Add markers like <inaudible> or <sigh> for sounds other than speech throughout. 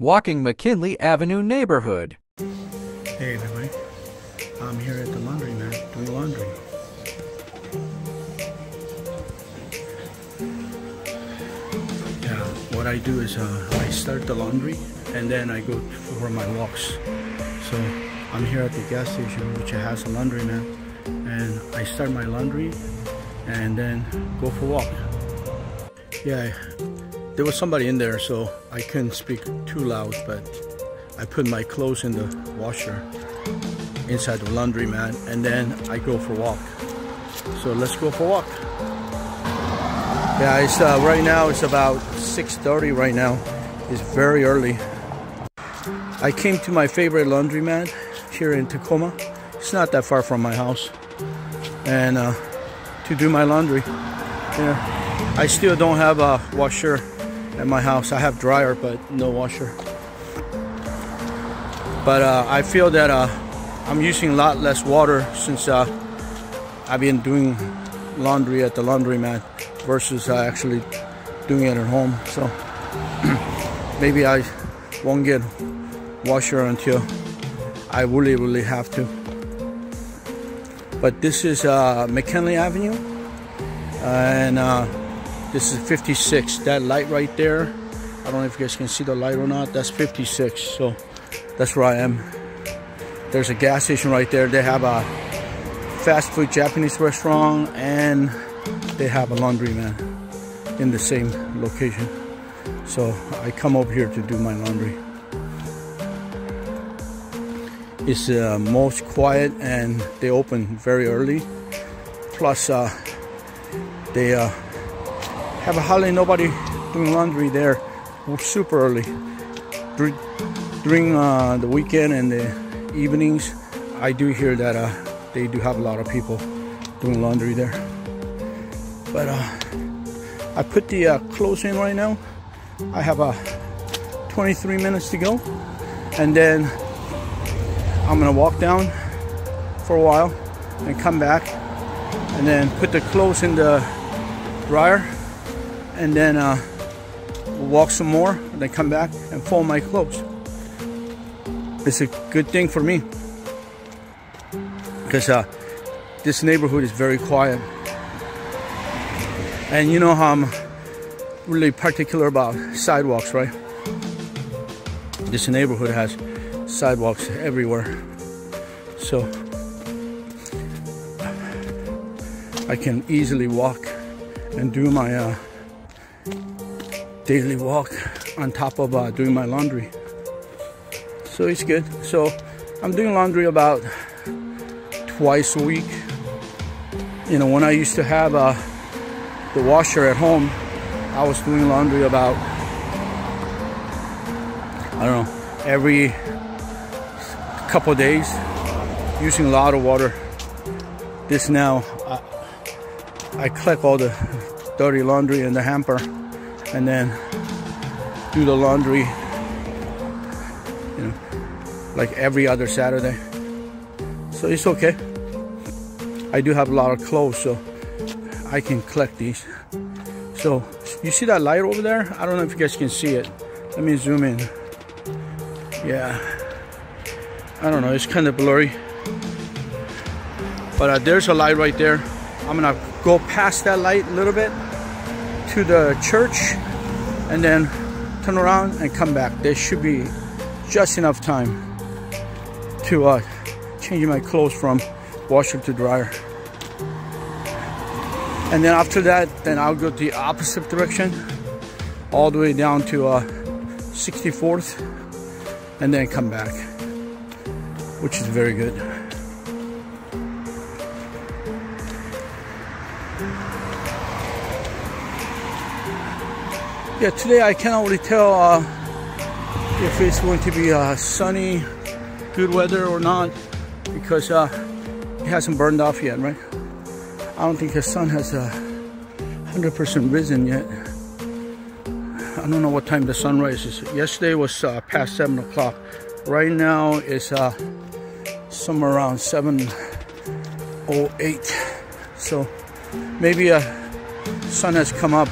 Walking McKinley Avenue neighborhood. Hey everybody, I'm here at the laundry laundromat doing laundry. Yeah, what I do is uh, I start the laundry and then I go for my walks. So I'm here at the gas station which has a laundry laundromat and I start my laundry and then go for a walk. Yeah, there was somebody in there so I couldn't speak too loud but I put my clothes in the washer inside the laundry laundromat and then I go for a walk. So let's go for a walk. Yeah, uh, right now it's about 6:30 right now. It's very early. I came to my favorite laundry laundromat here in Tacoma. It's not that far from my house, and uh, to do my laundry. Yeah, I still don't have a washer at my house. I have dryer, but no washer. But uh, I feel that uh, I'm using a lot less water since uh, I've been doing laundry at the laundromat versus uh, actually doing it at home. So <clears throat> maybe I won't get washer until I really, really have to. But this is uh, McKinley Avenue, and uh, this is 56. That light right there, I don't know if you guys can see the light or not. That's 56. So that's where I am. There's a gas station right there. They have a fast food Japanese restaurant and they have a laundromat in the same location. So I come over here to do my laundry. It's uh, most quiet and they open very early. Plus, uh, they uh, have hardly nobody doing laundry there super early. During uh, the weekend and the evenings, I do hear that uh, they do have a lot of people doing laundry there. But uh, I put the uh, clothes in right now. I have uh, 23 minutes to go. And then I'm gonna walk down for a while and come back and then put the clothes in the dryer and then uh, walk some more and then come back and fold my clothes. It's a good thing for me because uh, this neighborhood is very quiet. And you know how I'm really particular about sidewalks, right? This neighborhood has sidewalks everywhere. So I can easily walk and do my uh, daily walk on top of uh, doing my laundry. So it's good. So I'm doing laundry about twice a week. You know, when I used to have uh, the washer at home, I was doing laundry about, I don't know, every couple days using a lot of water. This now, I, I collect all the dirty laundry in the hamper and then do the laundry, you know, like every other Saturday. So it's okay. I do have a lot of clothes, so I can collect these. So you see that light over there? I don't know if you guys can see it. Let me zoom in. Yeah. I don't know, it's kind of blurry. But uh, there's a light right there. I'm gonna go past that light a little bit to the church and then turn around and come back. There should be just enough time to uh, change my clothes from washer to dryer. And then after that, then I'll go the opposite direction all the way down to uh, 64th and then come back which is very good. Yeah, today I cannot really tell uh, if it's going to be uh, sunny, good weather or not because uh, it hasn't burned off yet, right? I don't think the sun has 100% uh, risen yet. I don't know what time the sun rises. Yesterday was uh, past 7 o'clock. Right now it's uh, somewhere around 708 so maybe a sun has come up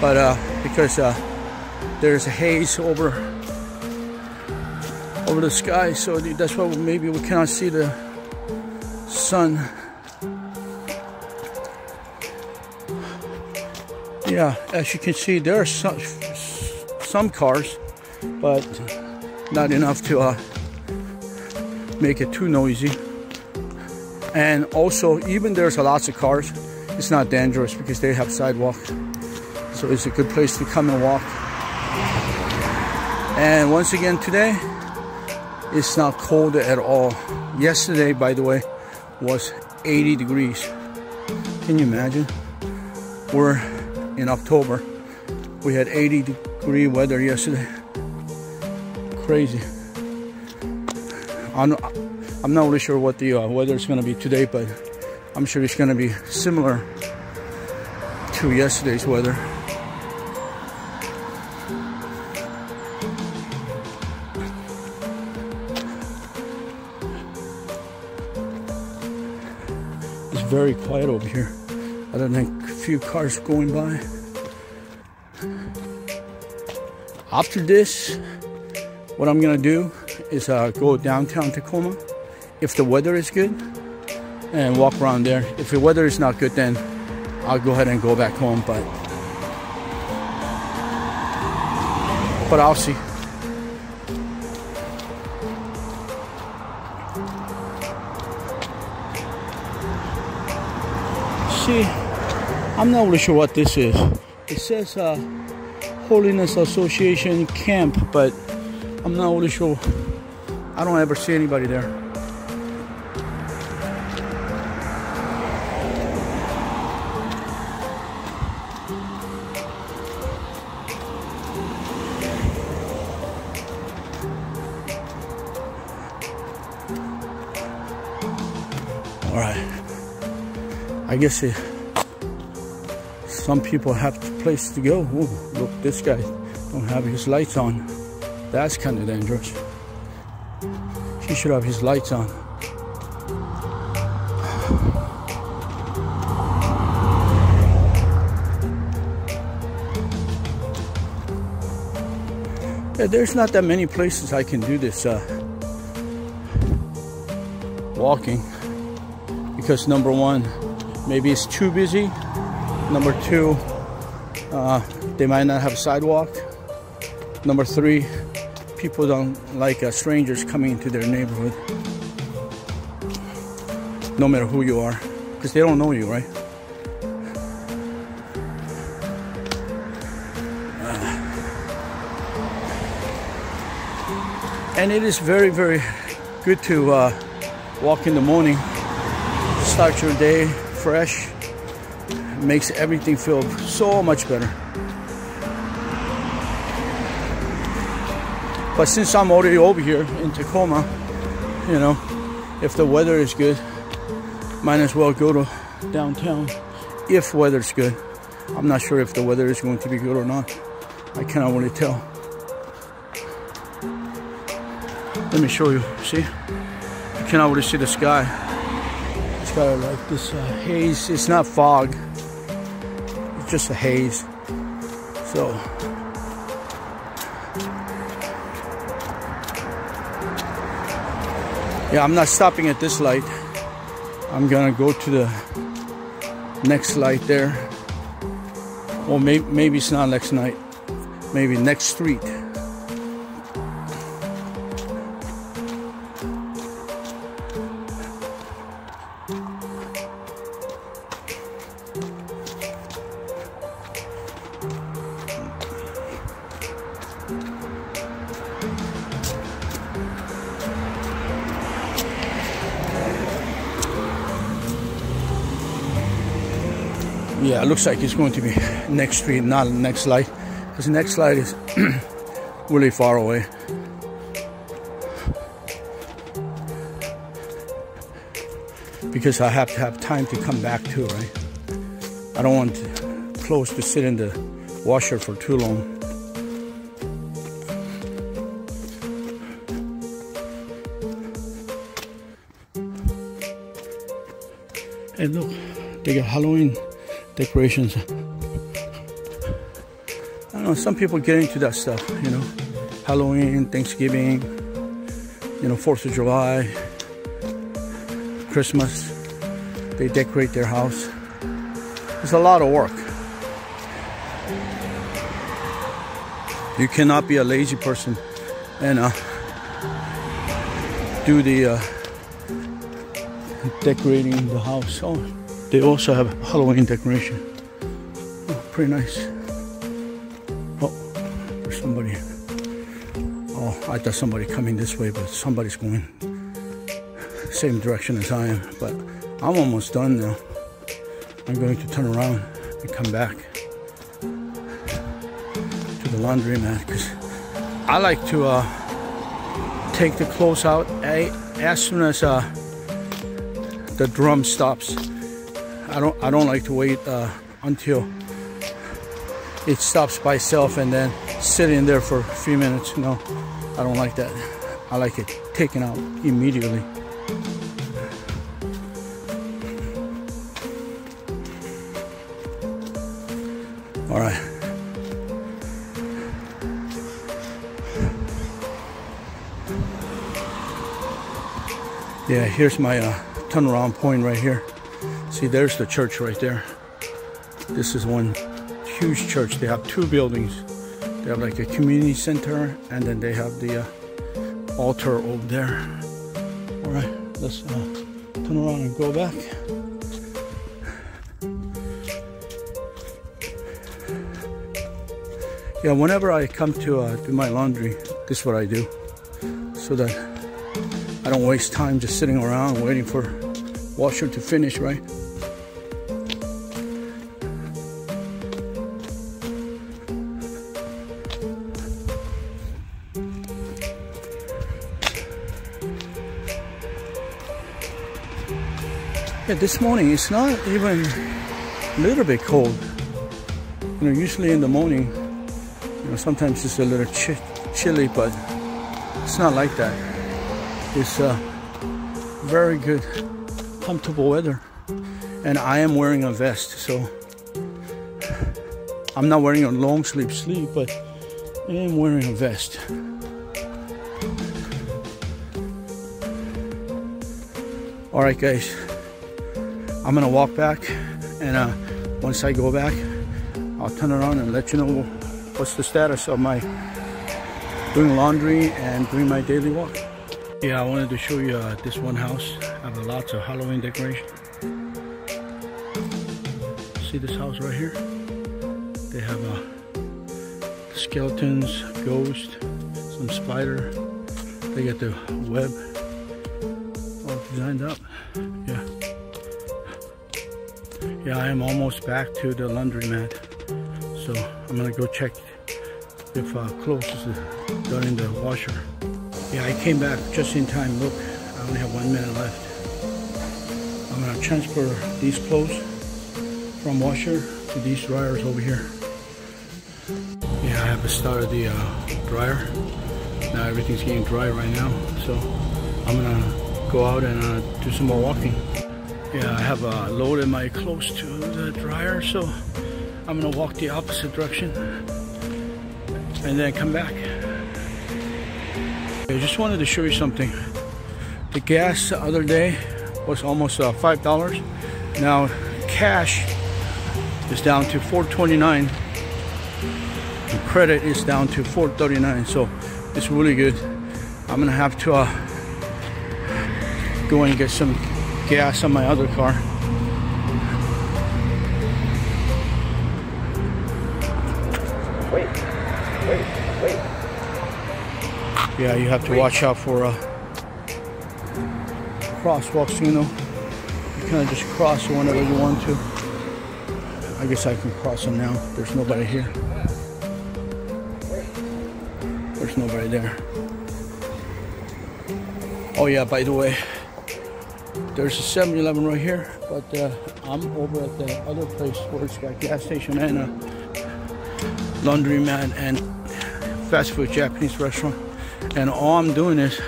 but uh, because uh, there's a haze over over the sky, so that's why maybe we cannot see the sun. Yeah, as you can see, there are some, some cars, but not enough to uh, make it too noisy. And also, even there's a lots of cars, it's not dangerous because they have sidewalk. So it's a good place to come and walk. And once again today, it's not cold at all. Yesterday, by the way, was 80 degrees. Can you imagine? We're in October. We had 80 degree weather yesterday. Crazy. I'm, not really sure what the uh, weather is going to be today, but I'm sure it's going to be similar to yesterday's weather. Very quiet over here, other than a few cars going by. After this, what I'm gonna do is uh, go downtown Tacoma if the weather is good and walk around there. If the weather is not good, then I'll go ahead and go back home. But but I'll see. See, I'm not really sure what this is. It says uh, Holiness Association Camp, but I'm not really sure. I don't ever see anybody there. Guess it, some people have a place to go. Ooh, look, this guy don't have his lights on. That's kind of dangerous. He should have his lights on. There's not that many places I can do this uh, walking because number one, maybe it's too busy. Number two, uh, they might not have a sidewalk. Number three, people don't like uh, strangers coming into their neighborhood, no matter who you are, because they don't know you, right? And it is very, very good to uh, walk in the morning, start your day fresh, makes everything feel so much better. But since I'm already over here in Tacoma, you know, if the weather is good, might as well go to downtown if weather's good. I'm not sure if the weather is going to be good or not. I cannot really tell. Let me show you. See? You cannot really see the sky. It's got like this uh, haze. It's not fog. It's just a haze. So yeah i'm not stopping at this light i'm gonna go to the next light there or maybe, maybe it's not next night maybe next street Yeah, it looks like it's going to be next street, not next light. Because the next light is <clears throat> really far away. Because I have to have time to come back to, right? I don't want clothes to sit in the washer for too long. And look, they got Halloween decorations. I don't know, some people get into that stuff, you know. Halloween, Thanksgiving, you know, 4th of July, Christmas, they decorate their house. It's a lot of work. You cannot be a lazy person and uh, do the uh, decorating the house. Oh, they also have Halloween decoration. Oh, pretty nice. Oh, there's somebody. Oh, I thought somebody coming this way, but somebody's going same direction as I am. But I'm almost done now. I'm going to turn around and come back to the laundromat because I like to uh, take the clothes out as soon as uh, the drum stops. I don't I don't like to wait uh, until it stops by itself and then sit in there for a few minutes. No, I don't like that. I like it taken out immediately. All right. Yeah, here's my uh, turnaround point right here. See, there's the church right there. This is one huge church. They have two buildings. They have like a community center, and then they have the uh, altar over there. All right, let's uh, turn around and go back. Yeah, whenever I come to uh, do my laundry, this is what I do, so that I don't waste time just sitting around waiting for washer to finish, right? Yeah, this morning it's not even a little bit cold. You know, usually in the morning, you know, sometimes it's a little ch chilly, but it's not like that. It's uh, very good, comfortable weather. And I am wearing a vest, so I'm not wearing a long sleeve sleeve, but I am wearing a vest. All right, guys, I'm gonna walk back, and uh, once I go back, I'll turn around and let you know what's the status of my doing laundry and doing my daily walk. Yeah, I wanted to show you uh, this one house. I have lots of Halloween decoration. See this house right here? They have uh, skeletons, ghost, some spider. They get the web all designed up. Yeah. Yeah, I am almost back to the laundromat. So I'm gonna go check if uh, clothes is done in the washer. Yeah, I came back just in time. Look, I only have one minute left. I'm gonna transfer these clothes from washer to these dryers over here. Yeah, I have started the uh, dryer. Now everything's getting dry right now, so I'm gonna go out and uh, do some more walking. Yeah, I have uh, loaded my clothes to the dryer, so I'm gonna walk the opposite direction and then come back. I just wanted to show you something. The gas the other day was almost uh, five dollars. Now cash is down to 4.29. And credit is down to 4.39. So it's really good. I'm gonna have to uh, go and get some gas on my other car. Wait, wait, wait. Yeah, you have to watch out for uh, crosswalks, you know. You kind of just cross whenever you want to. I guess I can cross them now. There's nobody here. There's nobody there. Oh yeah, by the way, there's a 7-Eleven right here, but uh, I'm over at the other place where it's got gas station and a laundromat and fast food Japanese restaurant. And all I'm doing is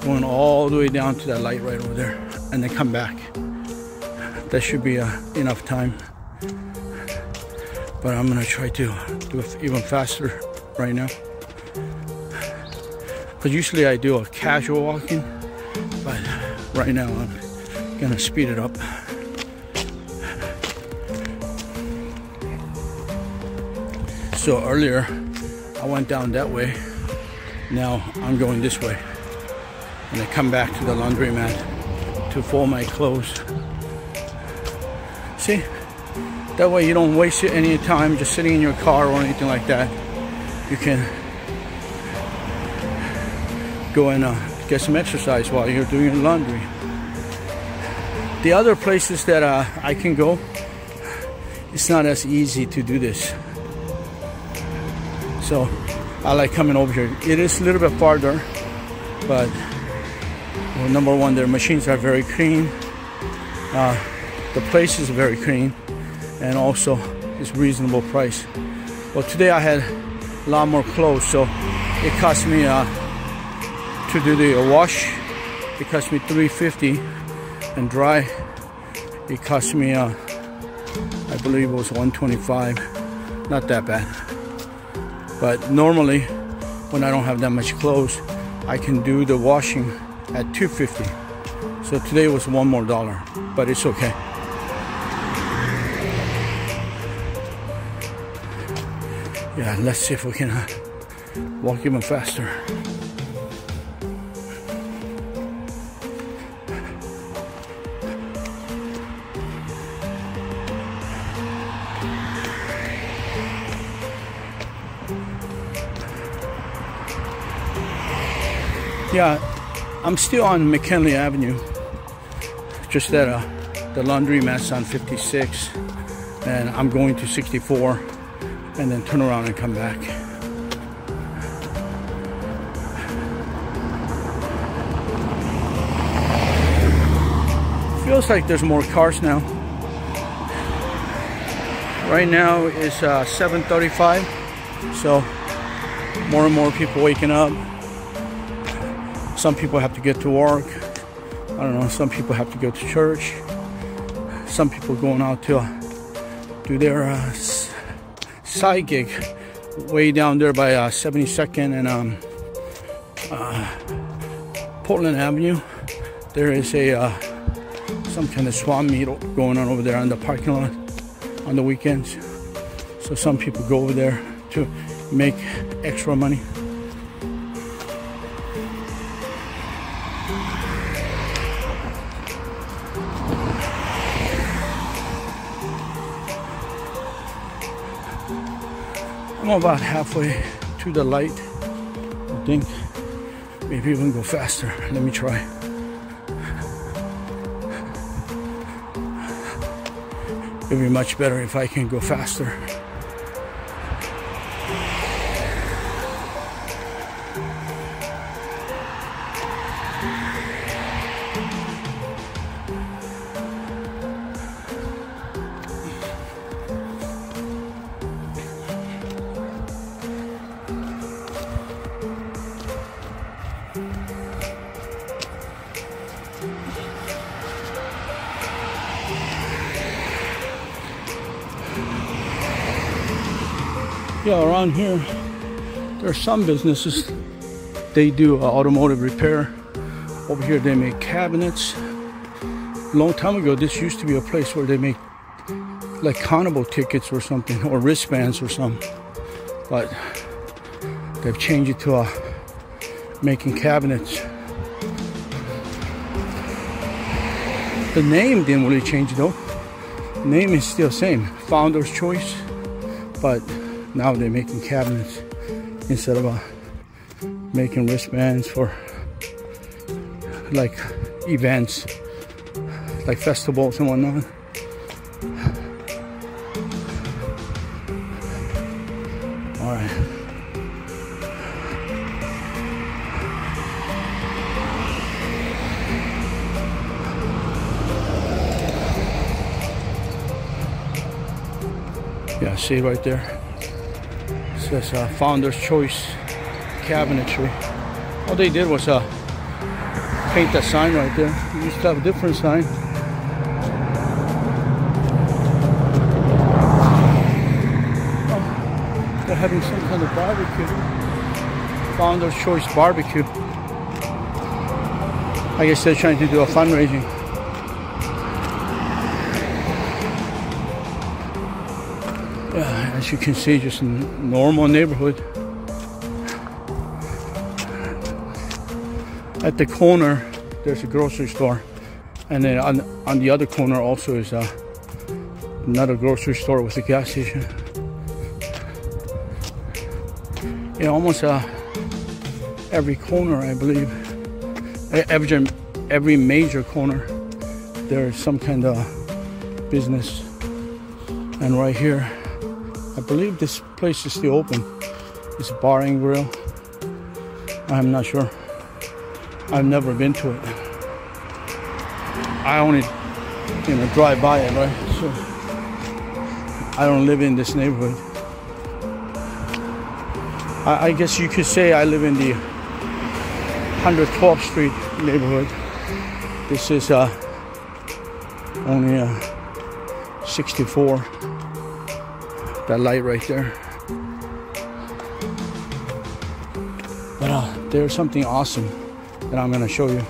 going all the way down to that light right over there and then come back. That should be uh, enough time. But I'm gonna try to do it even faster right now. Because usually I do a casual walking, but right now I'm gonna speed it up. So earlier I went down that way. Now I'm going this way. And I come back to the laundromat to fold my clothes. See? That way you don't waste any time just sitting in your car or anything like that. You can go and uh, get some exercise while you're doing your laundry. The other places that uh, I can go, it's not as easy to do this. So I like coming over here. It is a little bit farther, but well, number one, their machines are very clean. Uh, the place is very clean, and also it's reasonable price. Well, today I had a lot more clothes, so it cost me uh, to do the wash. It cost me 350 and dry. It cost me, uh, I believe it was 125. Not that bad. But normally, when I don't have that much clothes, I can do the washing at 250. So today was one more dollar, but it's okay. Yeah, let's see if we can uh, walk even faster. Yeah, I'm still on McKinley Avenue. Just at uh, the laundromat on 56. And I'm going to 64 and then turn around and come back. Feels like there's more cars now. Right now it's uh, 7.35, so more and more people waking up. Some people have to get to work. I don't know, some people have to go to church. Some people going out to do their uh, side gig way down there by uh, 72nd and um, uh, Portland Avenue. There is a uh, some kind of swap meet going on over there on the parking lot on the weekends. So some people go over there to make extra money. I'm about halfway to the light. I think maybe even go faster. Let me try. It'd be much better if I can go faster. Here, there are some businesses, they do uh, automotive repair. Over here, they make cabinets. Long time ago, this used to be a place where they make like carnival tickets or something, or wristbands or something. But they've changed it to uh, making cabinets. The name didn't really change though. Name is still same, Founder's Choice, but now they're making cabinets instead of uh, making wristbands for like events, like festivals and whatnot. All right. Yeah, see right there says uh, Founder's Choice Cabinetry. All they did was uh, paint that sign right there. We used to have a different sign. Oh, they're having some kind of barbecue. Founder's Choice Barbecue. I guess they're trying to do a fundraising. You can see, just a normal neighborhood. At the corner, there's a grocery store, and then on on the other corner also is a, another grocery store with a gas station. Yeah, almost uh, every corner, I believe, every every major corner, there is some kind of business. And right here, I believe this place is still open. It's a bar and grill. I'm not sure. I've never been to it. I only, you know, drive by it, right? So I don't live in this neighborhood. I, I guess you could say I live in the 112th Street neighborhood. This is uh, only uh, 64. That light right there. But uh, there's something awesome that I'm gonna show you.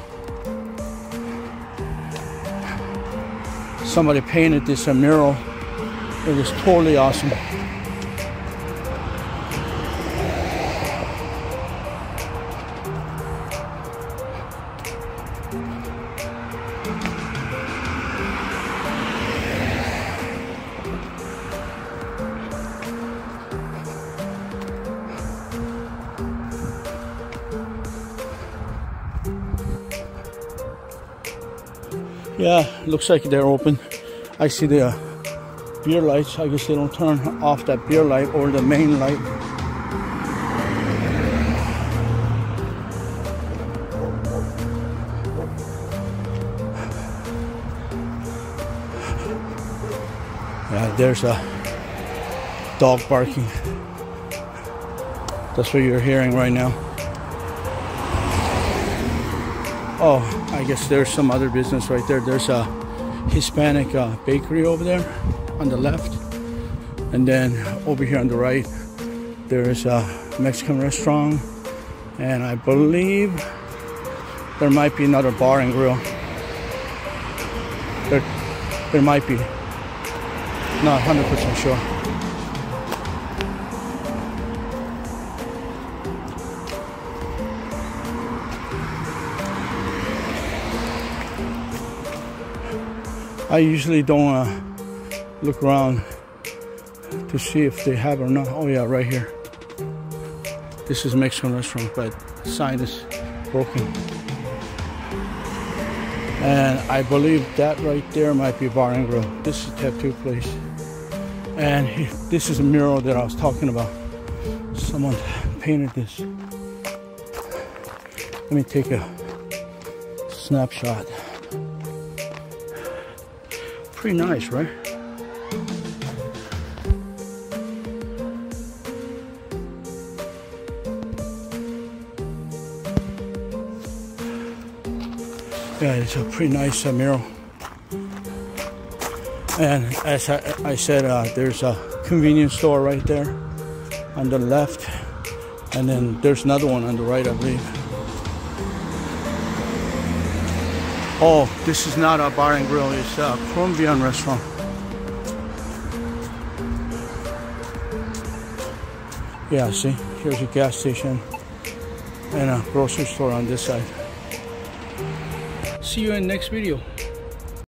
Somebody painted this a mural. It was totally awesome. Looks like they're open. I see the uh, beer lights. I guess they don't turn off that beer light or the main light. Yeah, there's a dog barking. That's what you're hearing right now. Oh, I guess there's some other business right there. There's a Hispanic uh, bakery over there on the left. And then over here on the right, there's a Mexican restaurant. And I believe there might be another bar and grill. There, there might be. Not 100% sure. I usually don't uh, look around to see if they have or not. Oh yeah, right here. This is Mexican restaurant, but sign is broken. And I believe that right there might be bar and grill. This is a tattoo place. And he- this is a mural that I was talking about. Someone painted this. Let me take a snapshot. Pretty nice, right? Yeah, it's a pretty nice uh, mural. And as I, I said, uh, there's a convenience store right there on the left, and then there's another one on the right, I believe. Oh, this is not a bar and grill, it's a Colombian restaurant. Yeah, see, here's a gas station and a grocery store on this side. See you in next video.